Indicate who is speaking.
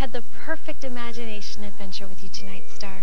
Speaker 1: had the perfect imagination adventure with you tonight, Star.